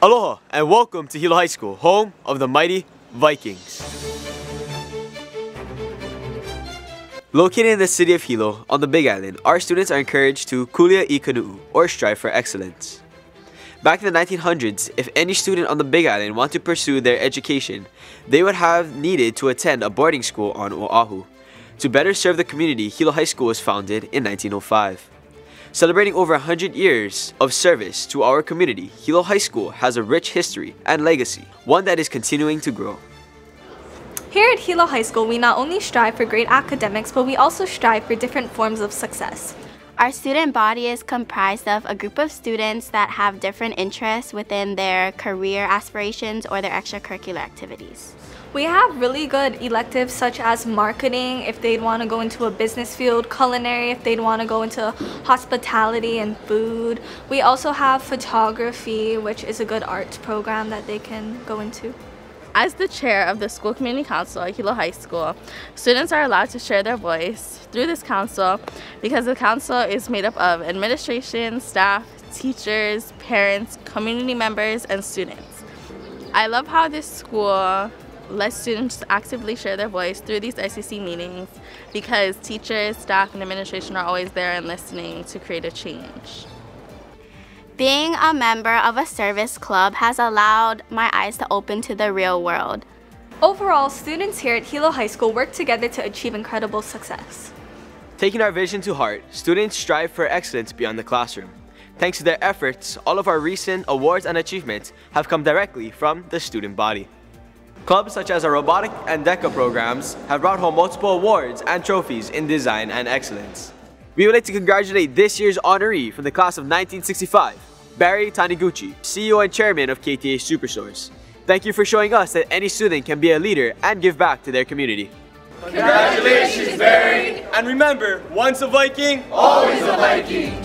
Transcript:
Aloha and welcome to Hilo High School, home of the mighty Vikings. Located in the city of Hilo, on the Big Island, our students are encouraged to kulia i kanu'u, or strive for excellence. Back in the 1900s, if any student on the Big Island wanted to pursue their education, they would have needed to attend a boarding school on Oahu. To better serve the community, Hilo High School was founded in 1905. Celebrating over 100 years of service to our community, Hilo High School has a rich history and legacy, one that is continuing to grow. Here at Hilo High School, we not only strive for great academics, but we also strive for different forms of success. Our student body is comprised of a group of students that have different interests within their career aspirations or their extracurricular activities. We have really good electives such as marketing if they'd want to go into a business field, culinary if they'd want to go into hospitality and food. We also have photography, which is a good arts program that they can go into. As the chair of the School Community Council at Hilo High School, students are allowed to share their voice through this council because the council is made up of administration, staff, teachers, parents, community members, and students. I love how this school let students actively share their voice through these SCC meetings because teachers, staff, and administration are always there and listening to create a change. Being a member of a service club has allowed my eyes to open to the real world. Overall, students here at Hilo High School work together to achieve incredible success. Taking our vision to heart, students strive for excellence beyond the classroom. Thanks to their efforts, all of our recent awards and achievements have come directly from the student body. Clubs such as our robotic and DECA programs have brought home multiple awards and trophies in design and excellence. We would like to congratulate this year's honoree from the class of 1965, Barry Taniguchi, CEO and Chairman of KTA Superstores. Thank you for showing us that any student can be a leader and give back to their community. Congratulations, Barry! And remember, once a Viking, always a Viking!